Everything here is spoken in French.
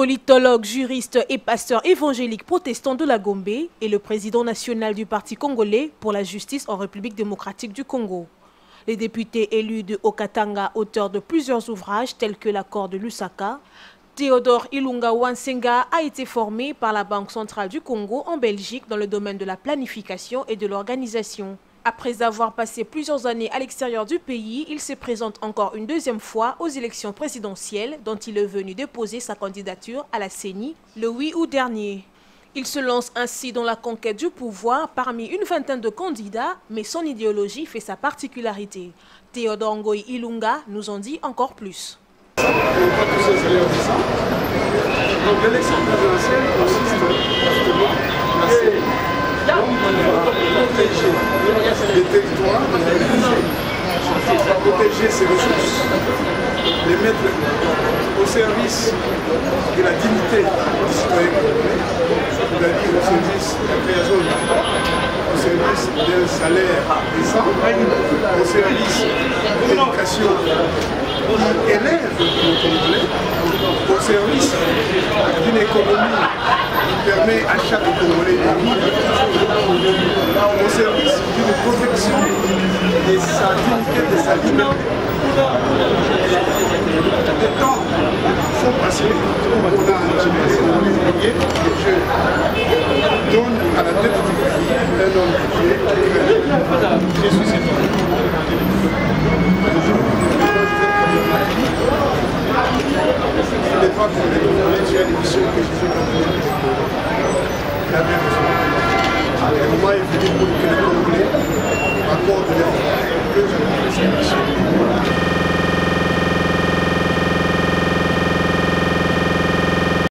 politologue, juriste et pasteur évangélique protestant de la Gombe est le président national du Parti congolais pour la justice en République démocratique du Congo. Les députés élus de Okatanga, auteur de plusieurs ouvrages tels que l'accord de Lusaka, Théodore Ilunga Wansenga a été formé par la Banque centrale du Congo en Belgique dans le domaine de la planification et de l'organisation. Après avoir passé plusieurs années à l'extérieur du pays, il se présente encore une deuxième fois aux élections présidentielles dont il est venu déposer sa candidature à la CENI le 8 août dernier. Il se lance ainsi dans la conquête du pouvoir parmi une vingtaine de candidats, mais son idéologie fait sa particularité. Théodore Ngoy Ilunga nous en dit encore plus. l'élection présidentielle consiste protéger les territoires, protéger ses ressources, les mettre au service de la dignité du citoyen. C'est-à-dire au service de la création au service d'un salaire décent, au service de l'éducation qui élève le Congolais, au service d'une économie qui permet à chaque Congolais de vivre, au service d'une protection de sa dignité, de sa liberté. Les temps sont passés, et je donne à la tête du pays un homme qui est qu'on est est que les accordent じゃないですか。